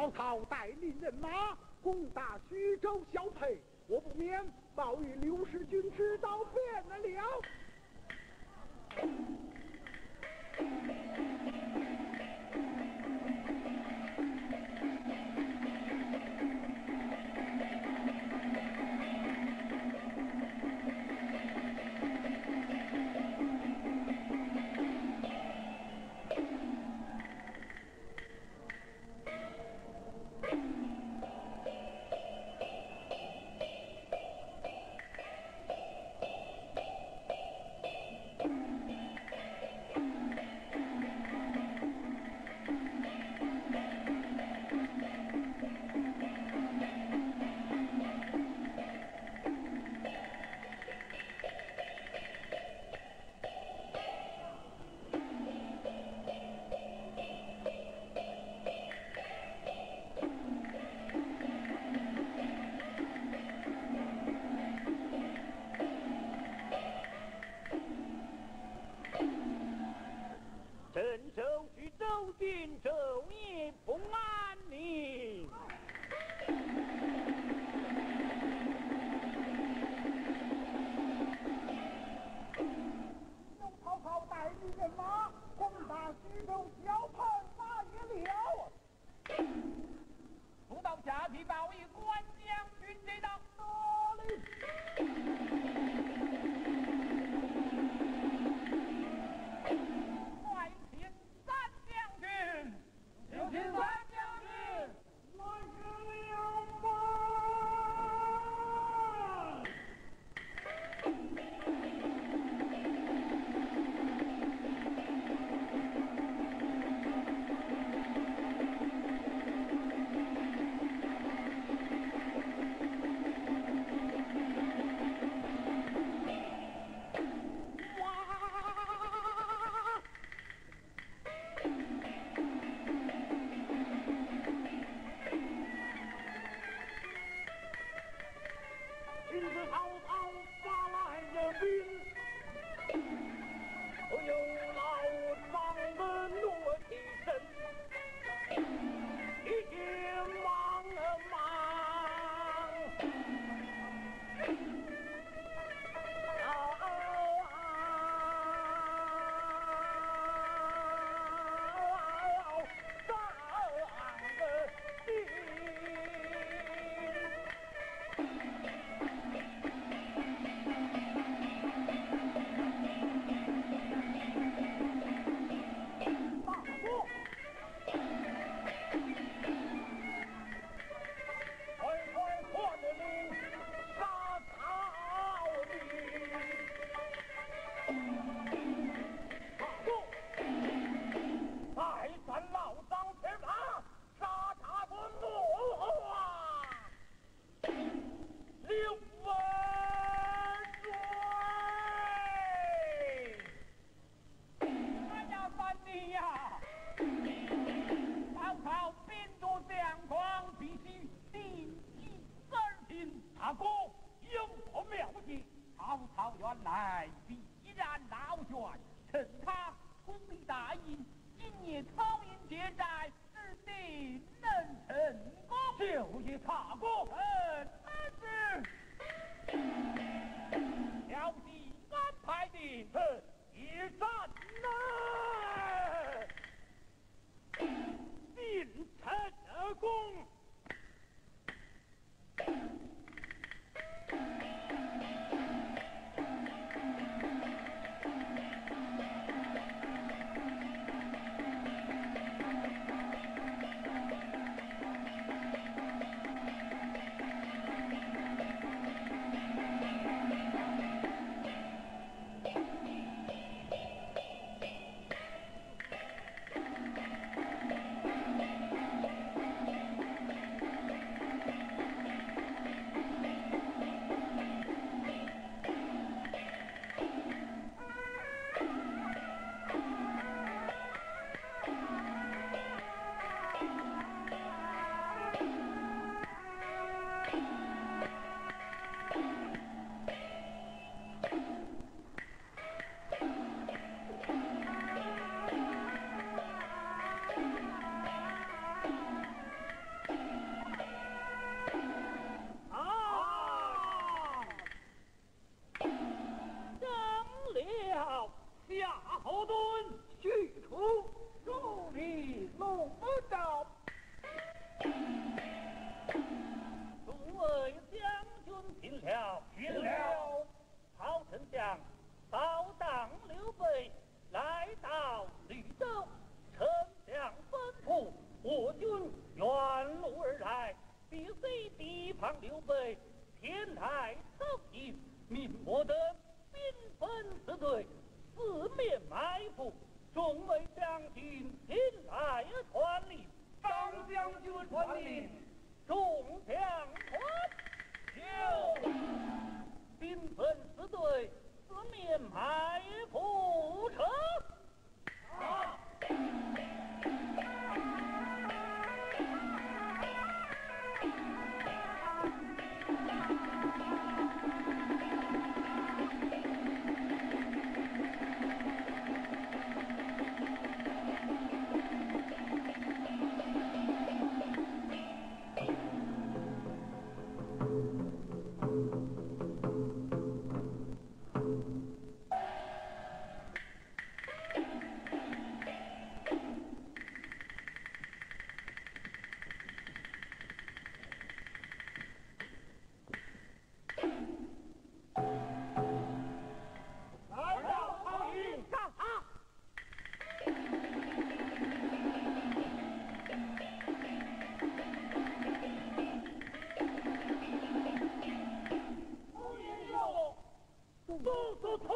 曹操带领人马攻打徐州小沛，我不免冒与刘氏军知道变了。Thank you. 我操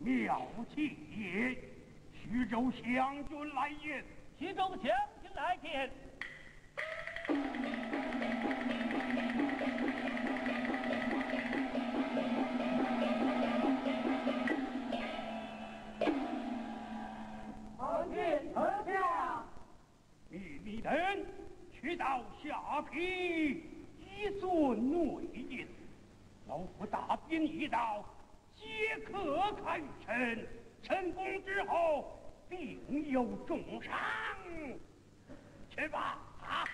妙计也。徐州将军来也。徐州将军来见。参见丞相。秘密等去到下邳，以损内应。老夫大兵一到，皆可开城。成功之后，定有重赏。去吧。啊！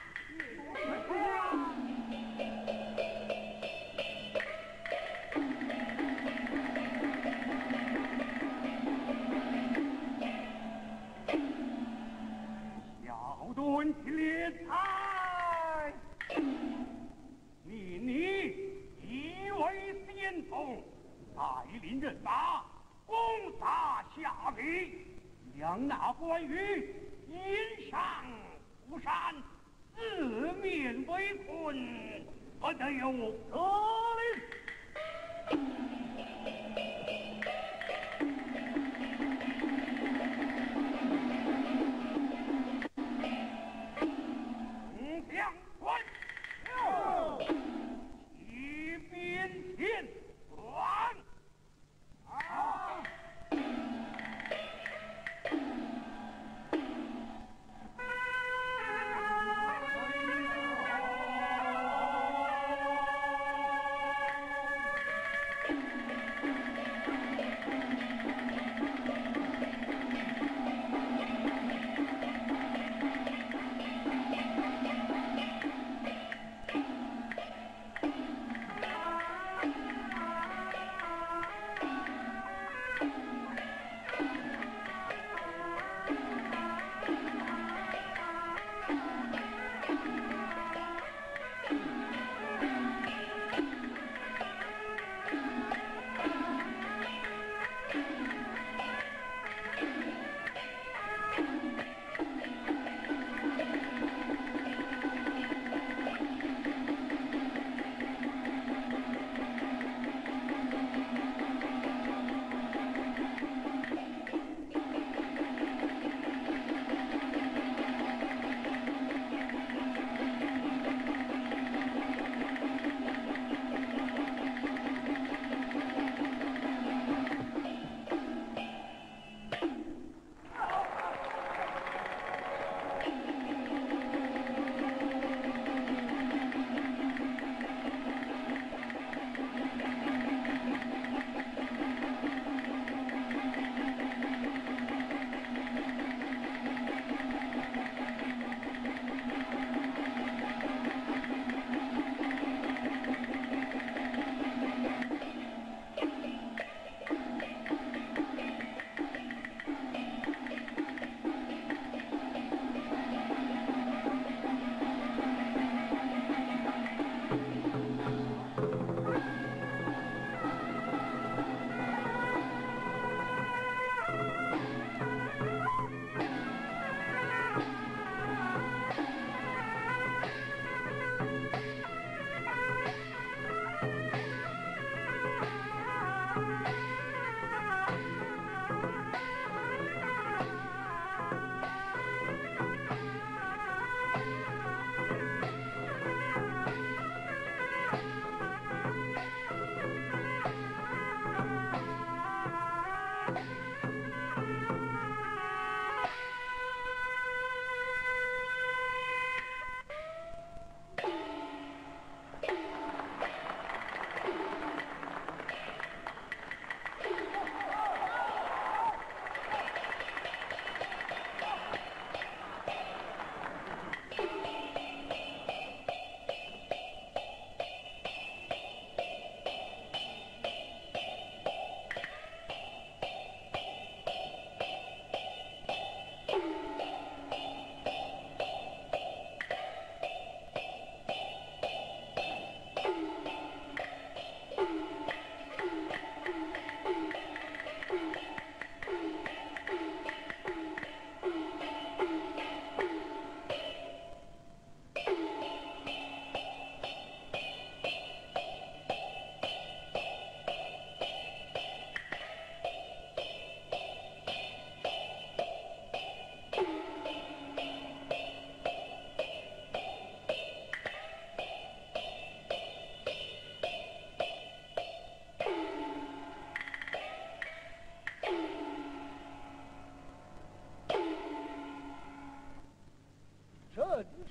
小盾连财，命你以为先锋，带领人马攻打下邳，将那关羽引上虎山，四面围困，不得有得令。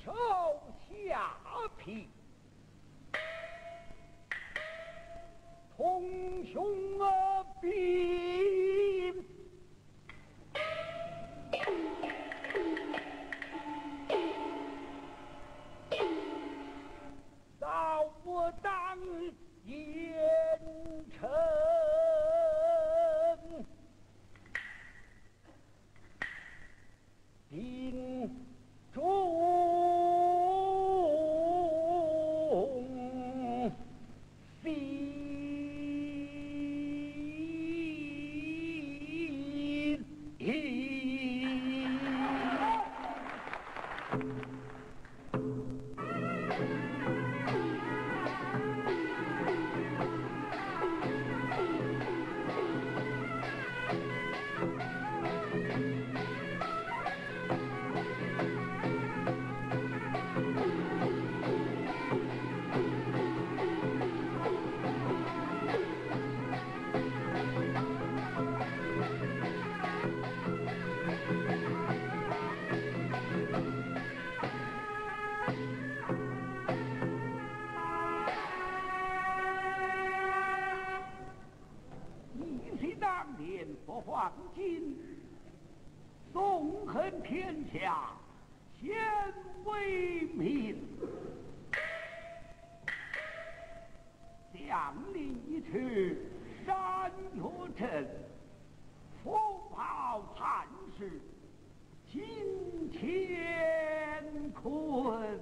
Oh! 黄金纵横天下天威名将领一尺山河尘风炮寒食惊天坤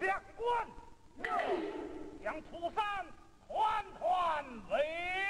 两棍将土山团团围。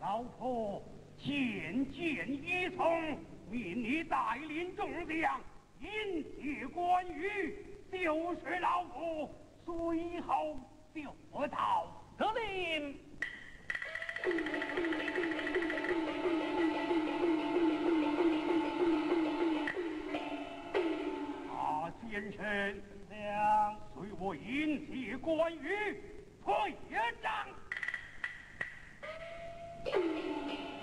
老夫渐渐依从，命你带领众将迎接关羽，就是老夫随后就到。得令。啊，先生，娘随我迎接关羽，退也张。Thank you.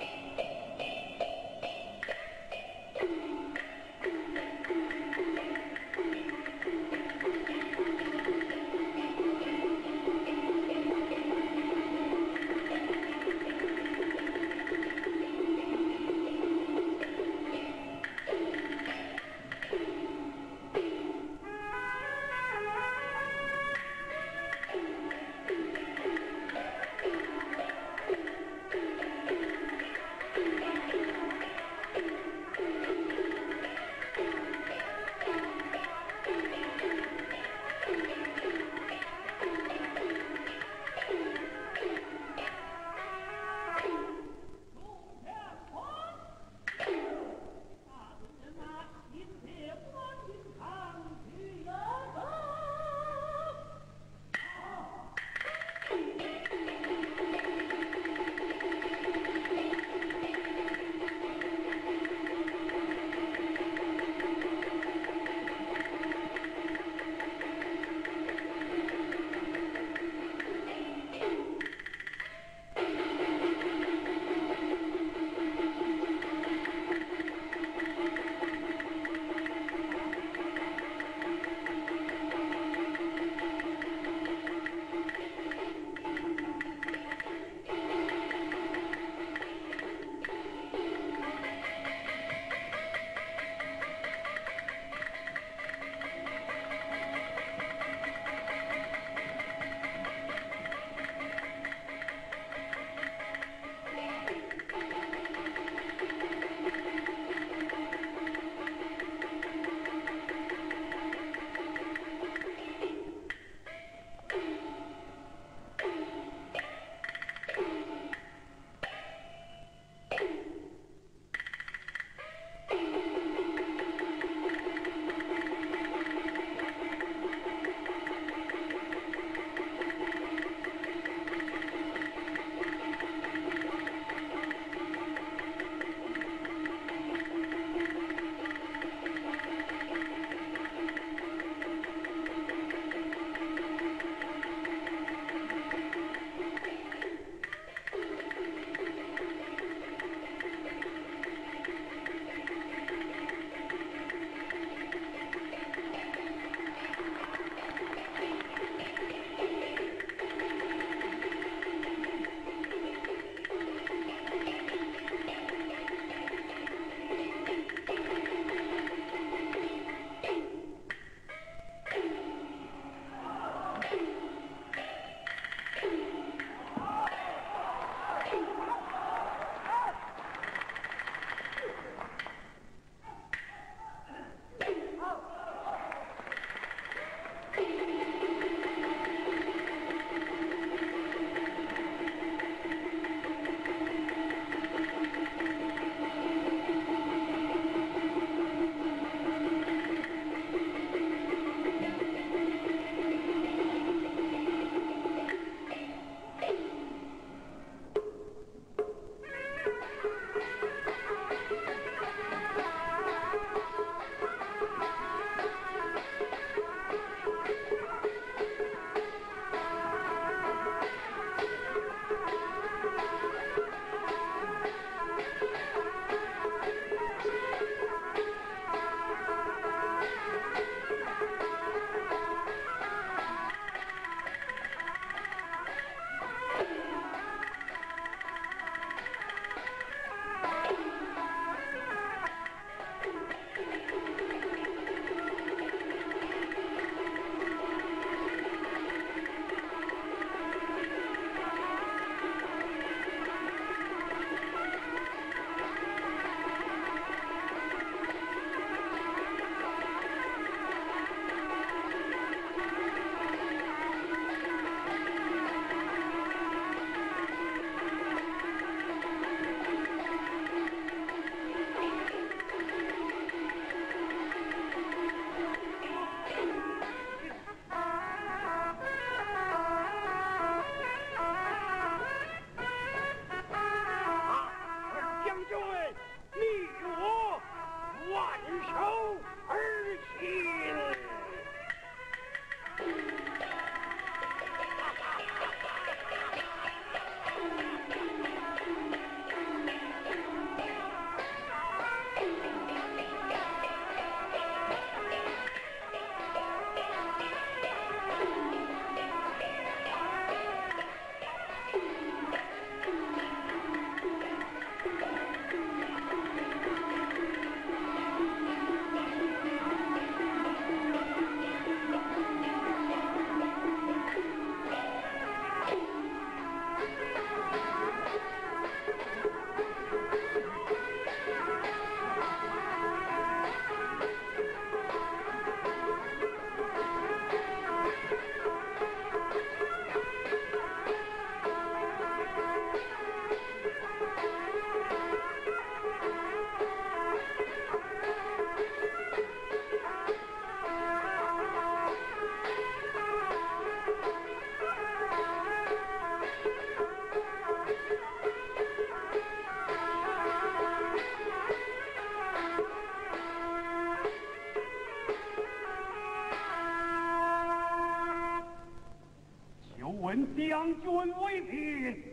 将军为民，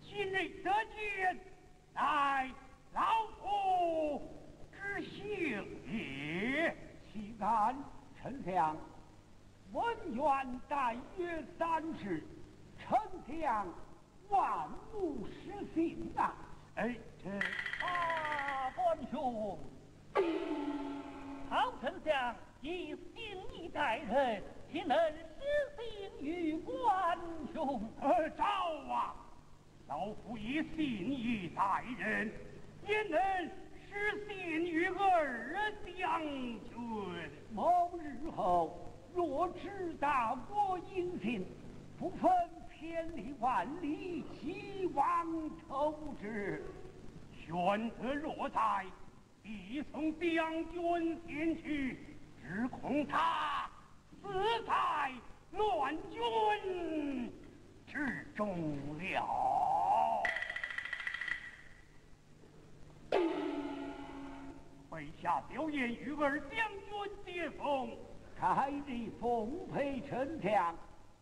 今日得见，乃老夫之幸也。岂敢，丞相，文远待约三日，丞相万无失信啊！哎，这大，官兄，曹丞相以信义待人，岂能失信于官兄？呃，赵啊，老夫以信义待人，焉能失信于二将军？某日后若知大国英信，不分千里万里，希望投之。选择若在，必从将军前去，只恐他死在乱军之中了。陛下表言与儿将军接风，开日奉陪丞相，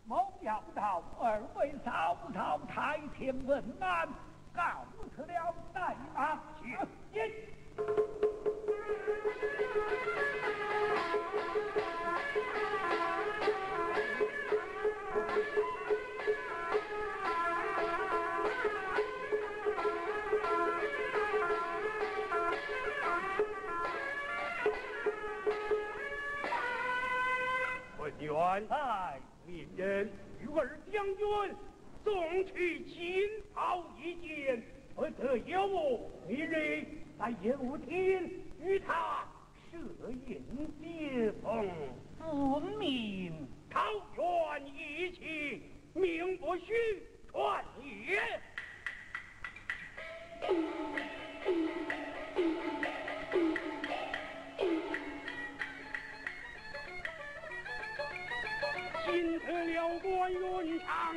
某要到二位嫂嫂太天问安，告辞了，带马去。文员在，命人与二将军送去金袍一件，不得有误。明日在演武厅与他设宴接风。遵命。桃园一起，命不许传也。今得了关云长，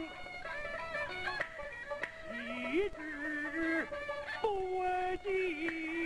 一知不敬。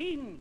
宴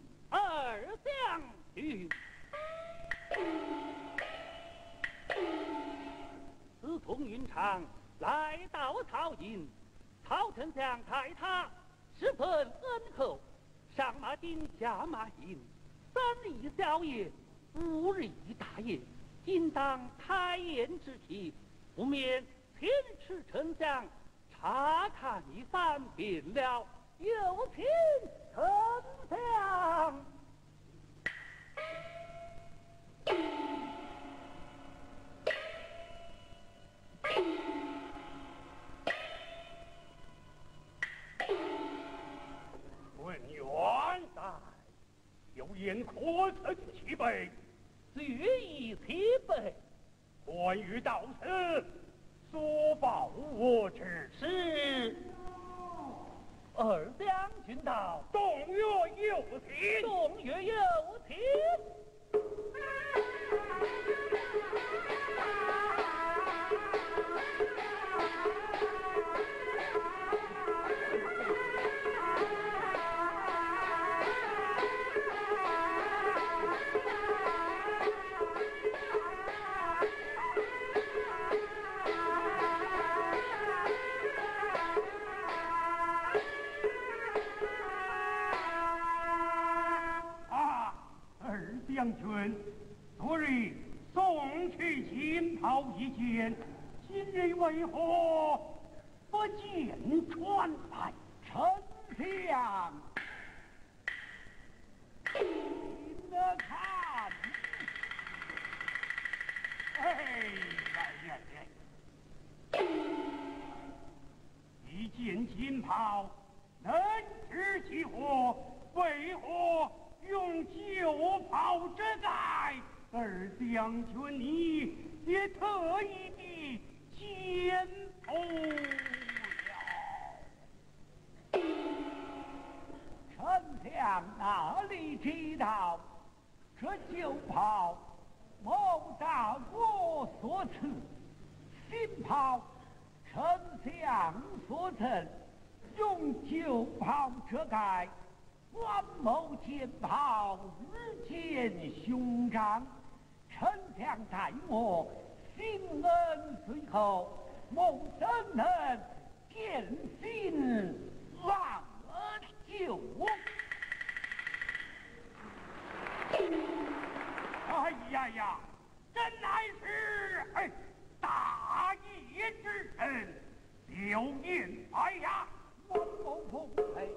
昨日送去金袍一件，今日为何不见穿来？丞相，听得看。哎呀呀呀！一件金袍，能知其何？为何用旧袍遮盖？二将军你也特意的监督了。丞相哪里知道，这旧袍某大国所赐，新袍丞相所赠，用旧袍遮盖，关某见袍日渐凶张。丞相待我心恩随后，某怎能见信忘了旧？哎呀呀，真乃是哎大义之臣，刘言哎呀，某某奉陪。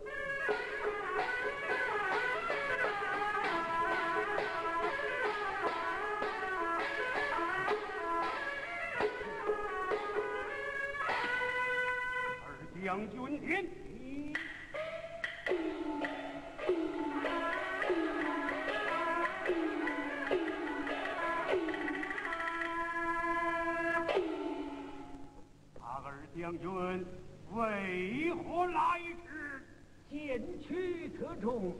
为何来迟？剑去特重，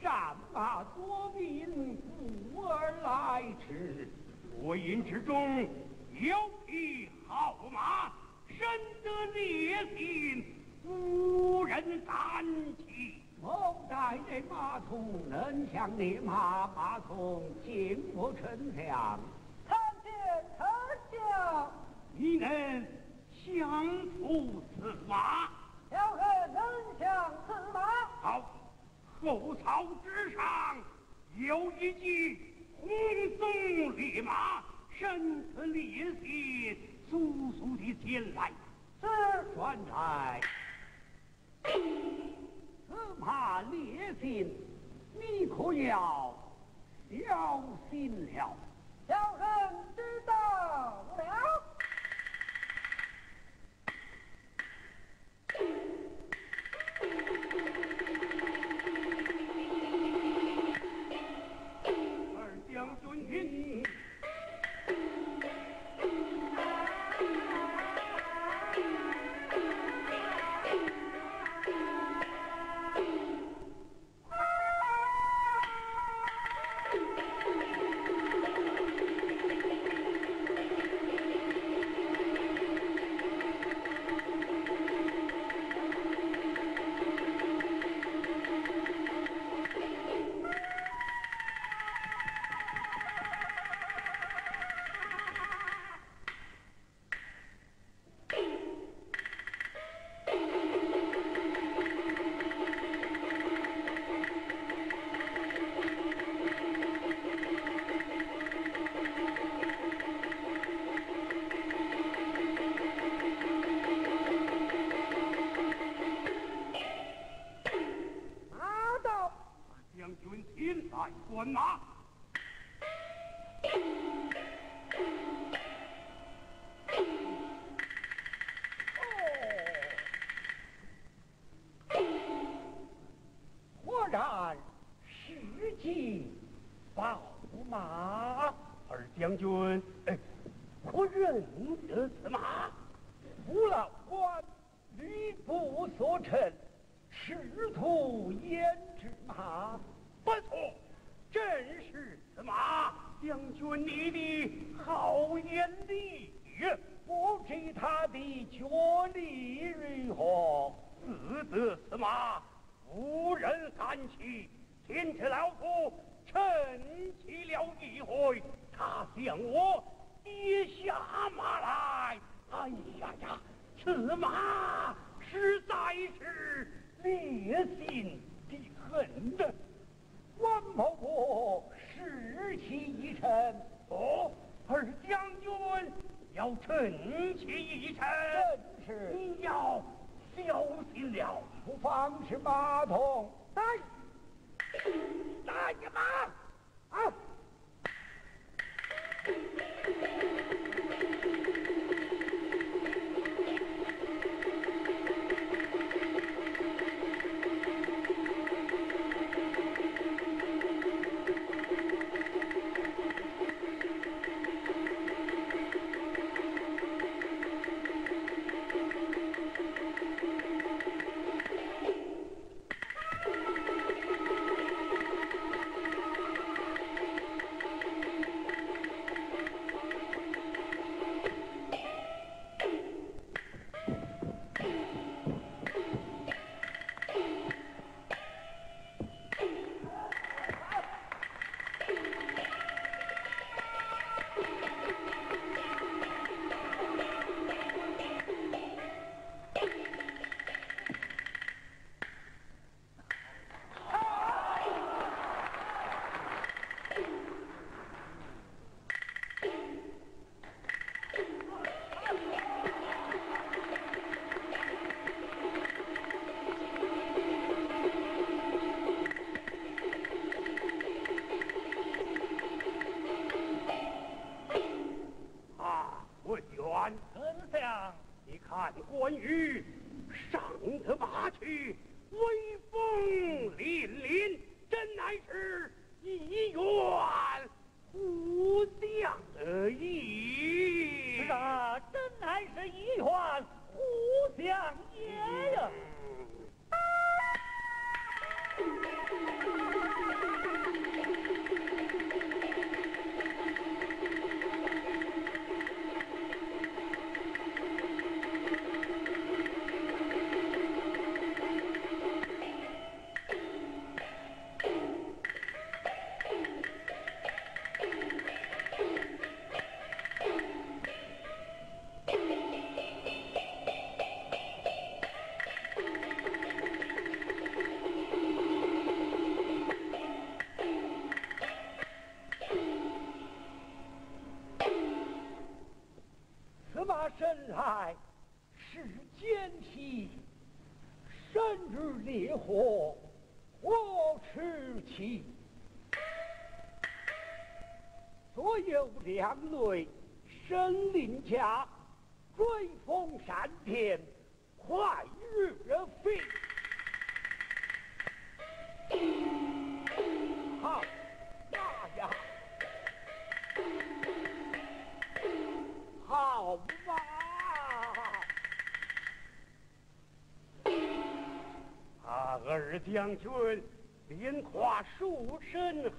战马多兵，故而来迟。我营之中有匹好马，深得烈性，无人敢骑。某带着马童，能向烈马，马童见过丞相。参见丞相。你能降服此马？小人能降此马。好，后槽之上有一骑红鬃烈马，身姿烈血，速速的前来。是传来，此马烈性，你可要小心了。小人知道了。you 什么？相，你看关羽上得马去，威风凛凛，真乃是一员虎将矣。是啊，真乃是一员虎将爷呀！君，连跨数身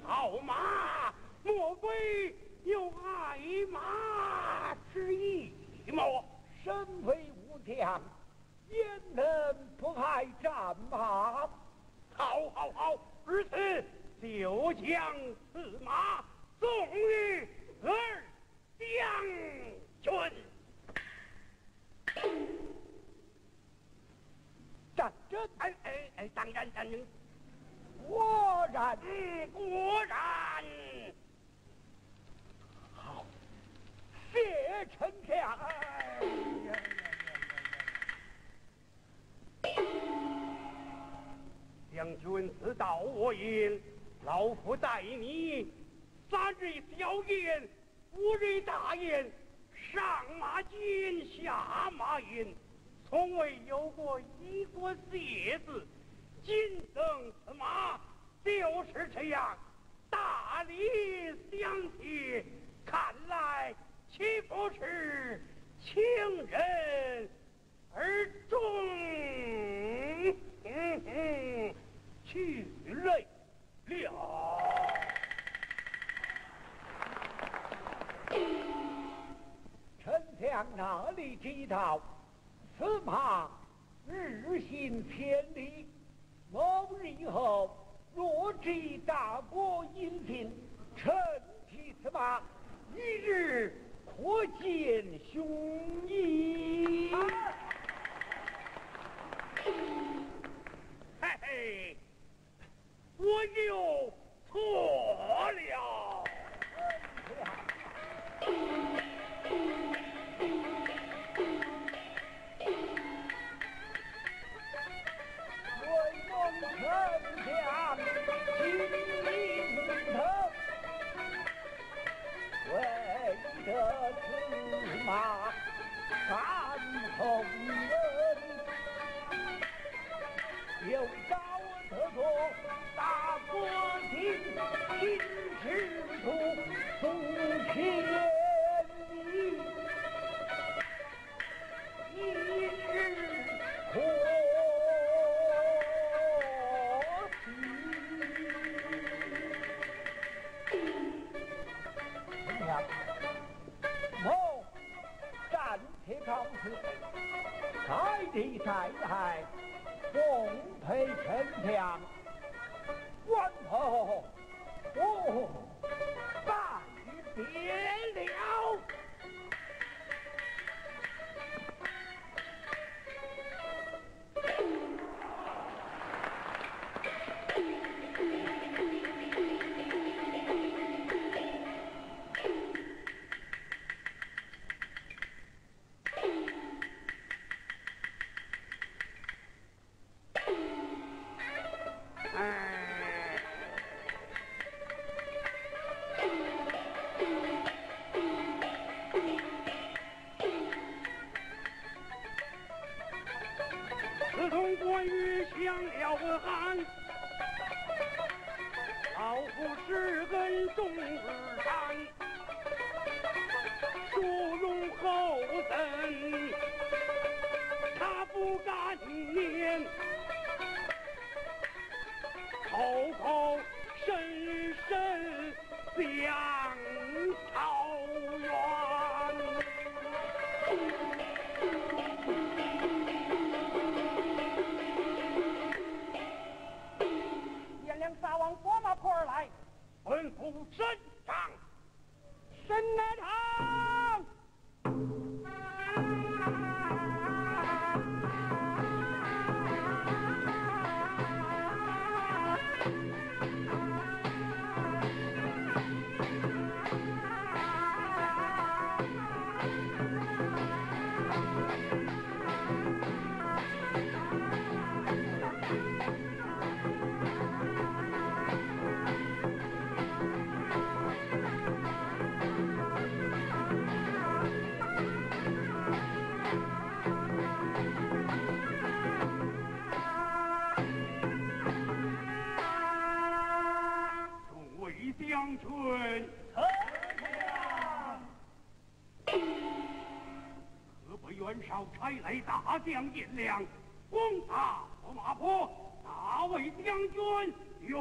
派来大将颜良攻打驸马坡，大魏将军愿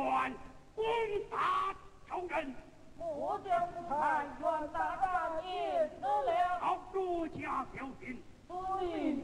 攻打仇人。我将不派愿大将银了。好，诸将小心。遵。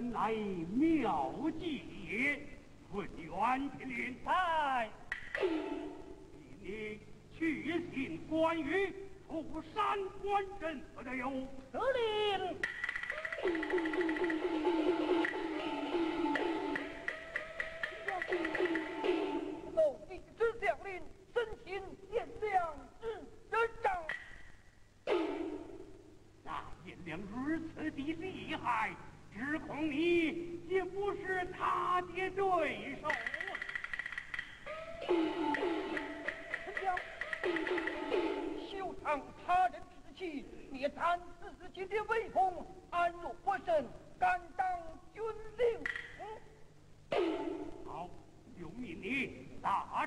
来妙计也混元天庭在你去请关羽出山关阵不得有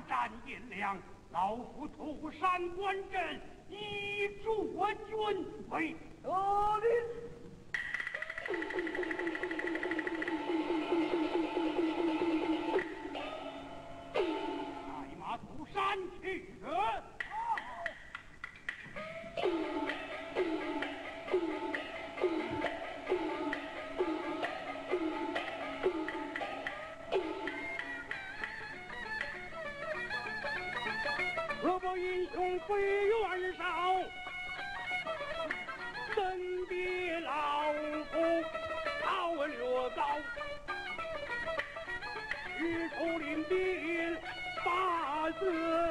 打战银两，老夫土山关镇以助我军为得力。飞袁绍，怎的老夫高文略高，日出临兵八字。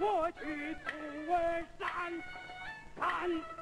我去土儿山山。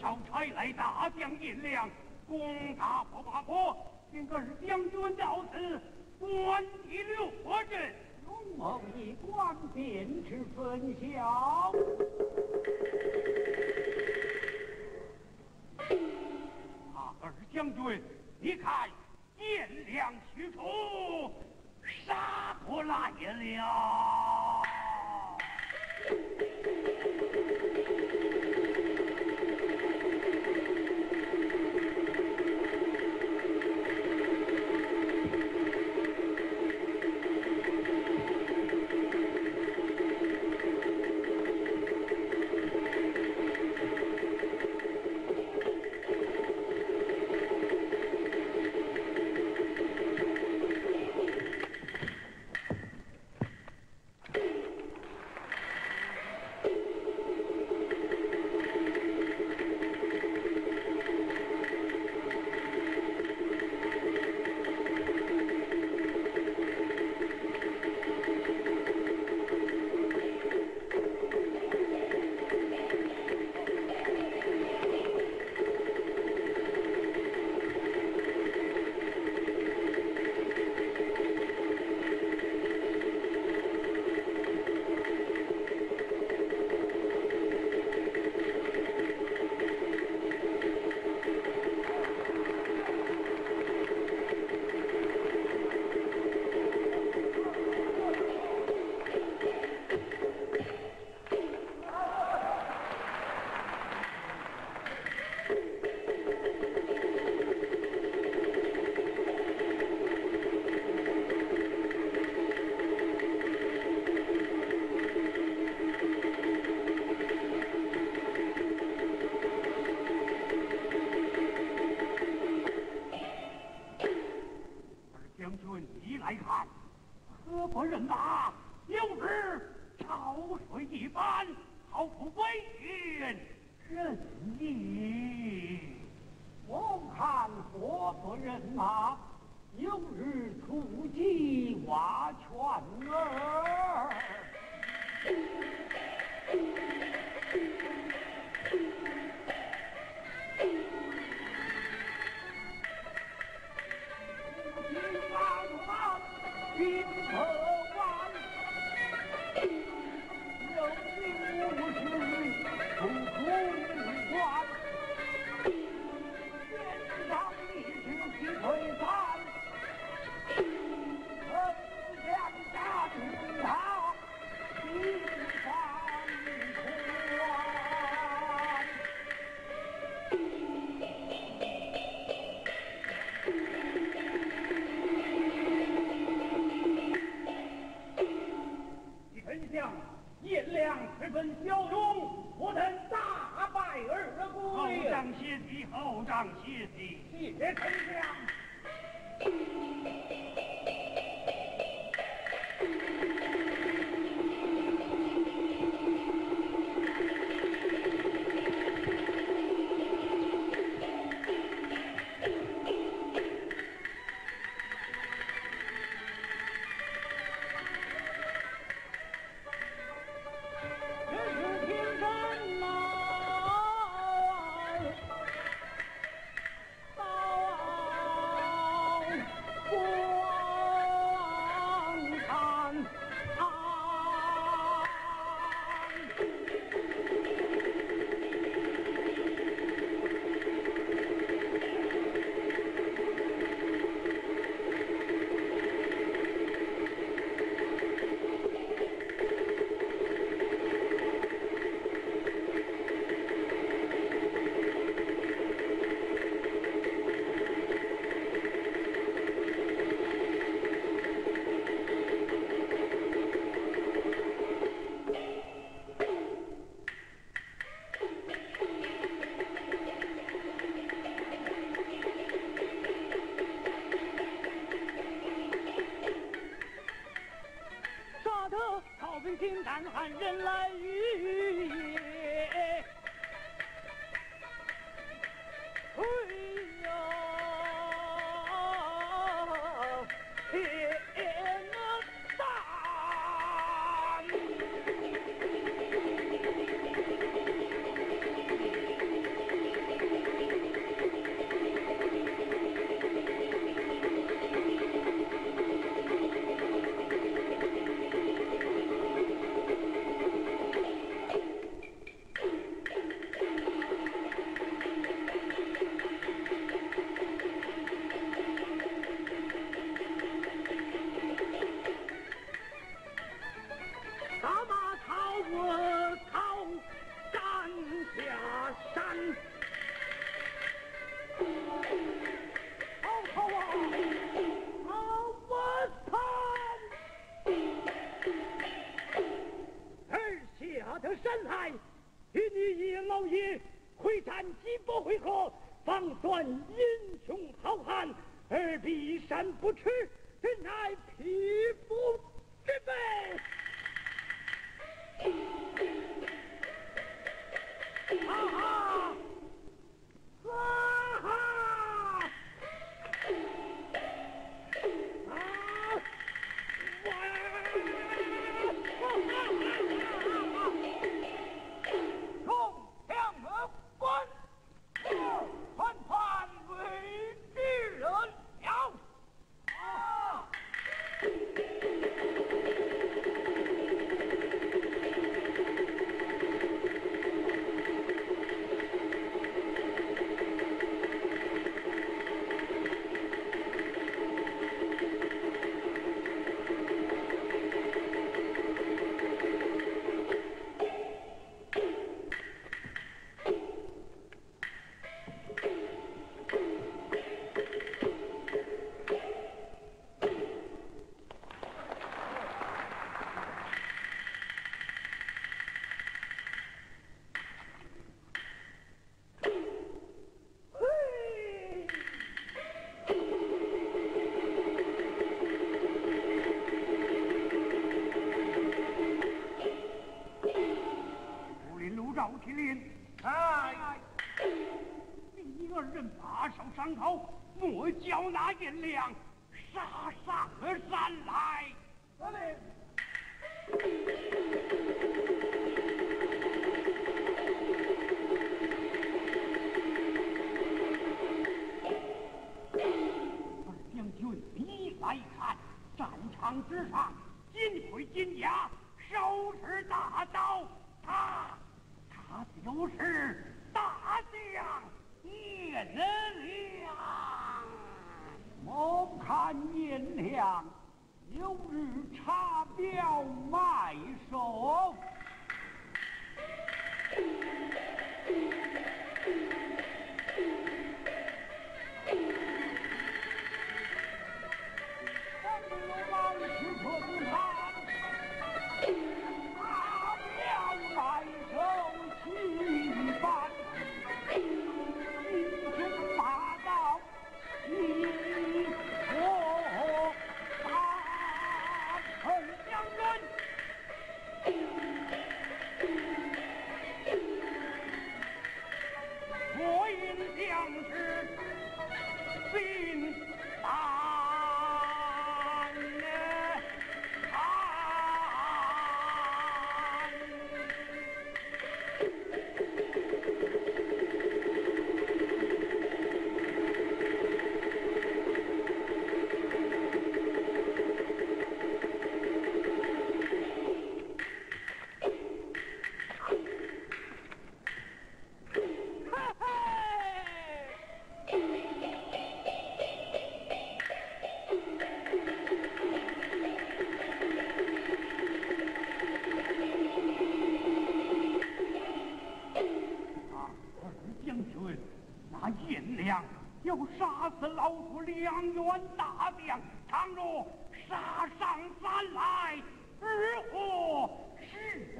少差来大将颜良攻打伏八坡。今个是将军到此人吧。Hang, hang, 麒麟，开！你一二人把守山口。要杀死老夫两员大将，倘若杀上三来，如何是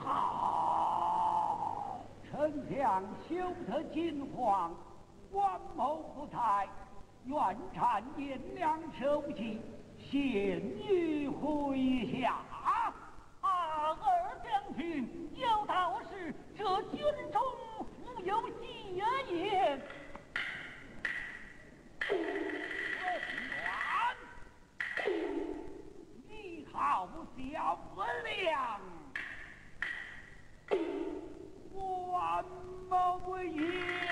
好？丞相休得惊慌，关某不在，愿差颜良收起，献于麾下。二将军，要道是这军中无有计也。我俩不玩毛不易